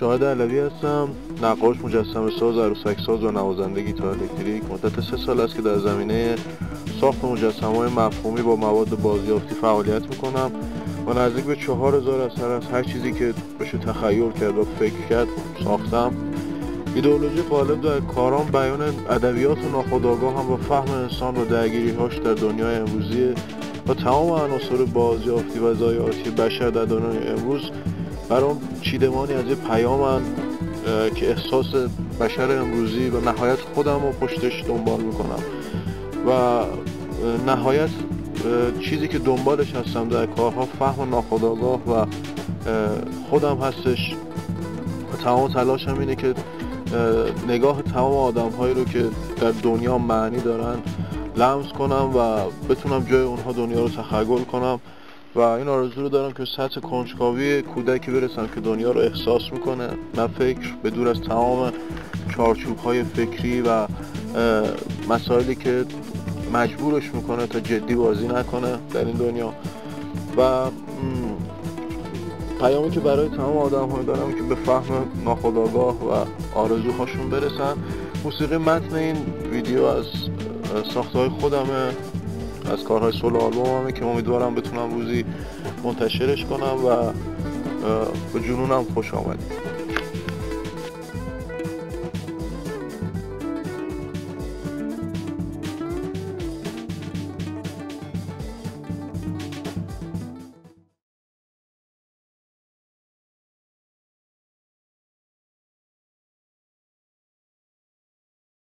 شاهد علوی هستم. نقاش مجسم ساز عروسک ساز و نوازنده گیتار الکتریک. مدت سه سال است که در زمینه ساخت مجسم های مفهومی با مواد بازیافتی فعالیت می‌کنم. و نزدیک به چهار هزار اثر از هر چیزی که بشه تخیل کرد و فکر کرد ساختم. ایدئولوژی غالب در کاران بیان ادبیات و ناخودآگاه هم با فهم انسان و درگیری هاش در دنیای امروزی و تمام عناصر بازیافتی و ضایعاتی بشر در دنیای امروز برام چیدمانی از یه که احساس بشر امروزی و نهایت خودم رو پشتش دنبال می‌کنم. و نهایت چیزی که دنبالش هستم در کارها فهم ناخودآگاه و خودم هستش. و تمام تلاشم اینه که نگاه تمام آدم هایی رو که در دنیا معنی دارن لمس کنم و بتونم جای اونها دنیا رو تخیل کنم. و این آرزو رو دارم که سطح کنجکاوی کودکی برسم که دنیا رو احساس می‌کنه. نه فکر به دور از تمام چارچوب های فکری و مسائلی که مجبورش می‌کنه تا جدی بازی نکنه در این دنیا. و پیامی که برای تمام آدم های دارم که به فهم ناخودآگاه و آرزوهاشون برسن موسیقی متن این ویدیو از ساخته های خودمه. از کارهای سولو آلبوم همه که امیدوارم بتونم روزی منتشرش کنم و به جنونم خوش آمدید.